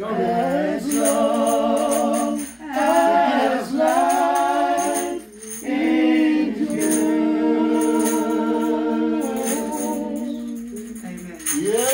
As long as life endures. Amen. Yeah.